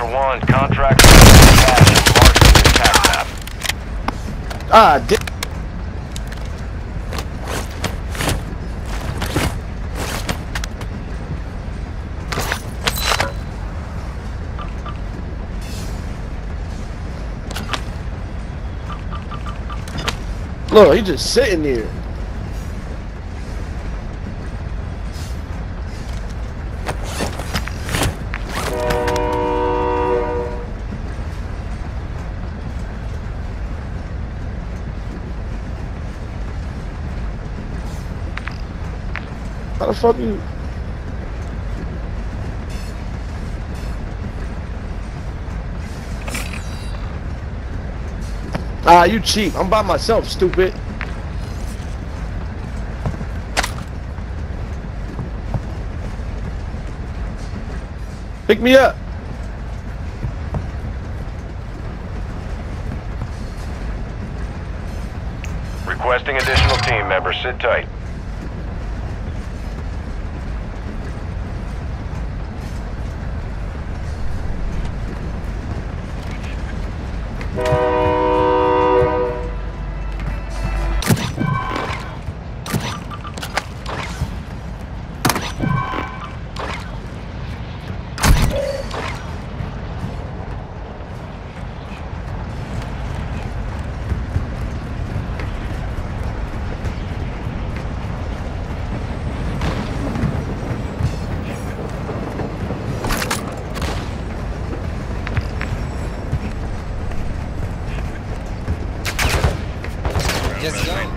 Ultra One, contract. Ah, di- Look, he just sitting there. How the fuck you? Ah, you cheap. I'm by myself, stupid. Pick me up. Requesting additional team members. Sit tight.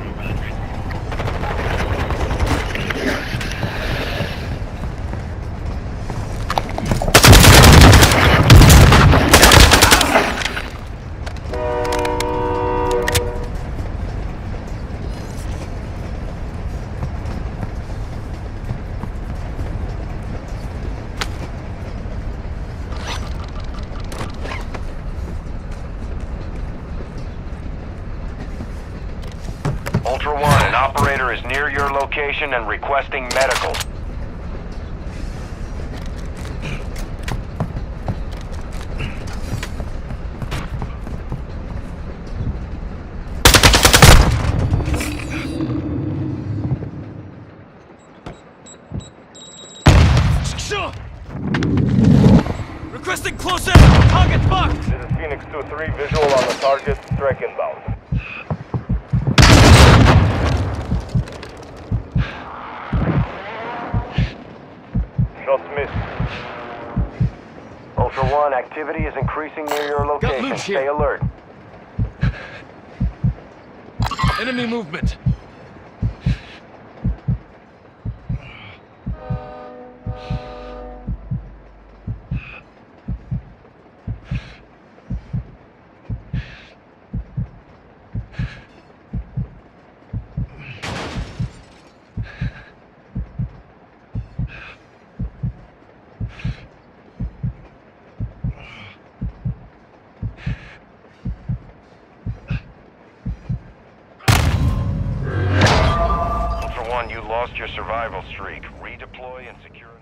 Just go. Ultra One, an operator is near your location and requesting medical. Requesting close in! Target marked! This is Phoenix 2-3, visual on the target, track inbound. Shots missed. Ultra One, activity is increasing near your location. Stay alert. Enemy movement! Ultra You lost your survival streak. Redeploy and secure.